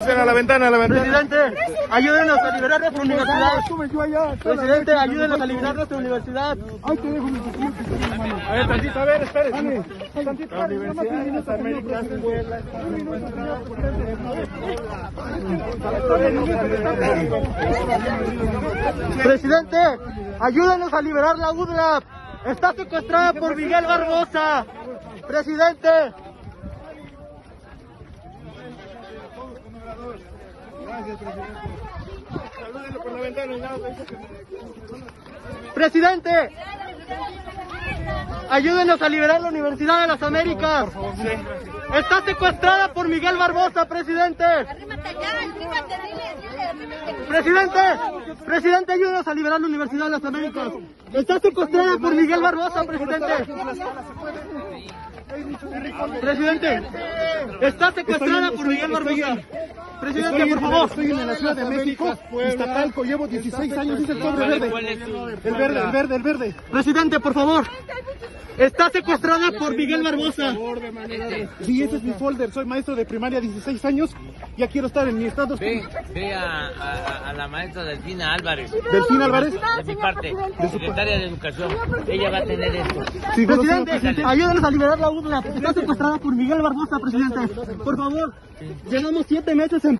A la ventana, a la ventana. Presidente, ayúdenos a liberar nuestra universidad. Presidente, ayúdenos a liberar nuestra universidad. A ver, tantito, a ver, espere. Tantito, la Universidad de las Américas Presidente, ayúdenos a liberar la UDLAP. Está secuestrada por Miguel Barbosa. Presidente. Gracias, presidente. Salúdenlo por la ventana. y nada, Presidente, ayúdenos a liberar la Universidad de las Américas. Está secuestrada por Miguel Barbosa, presidente. Arrímate ya, arrímate, dile, dile, arrímate. Presidente, presidente, ayúdenos a liberar la Universidad de las Américas. Está secuestrada por Miguel Barbosa, presidente. Presidente, está secuestrada por Miguel Barbosa. Presidente, por favor. Estoy en la Ciudad de México, Iztapalco, llevo 16 años, es el sobre verde. El verde, el verde, el verde. Presidente, por favor. Está secuestrada por Miguel Barbosa. Sí, ese es mi folder, soy maestro de primaria, 16 años, ya quiero estar en mi estado. Ve, ve a, a- a la maestra Delfina Álvarez, Delfín Álvarez. de mi parte, secretaria de Educación. Ella va a tener esto. Sí, Presidente, ayúdenos a liberar la UDLA. Está secuestrada por Miguel Barbosa, presidente. Por favor, llevamos siete meses en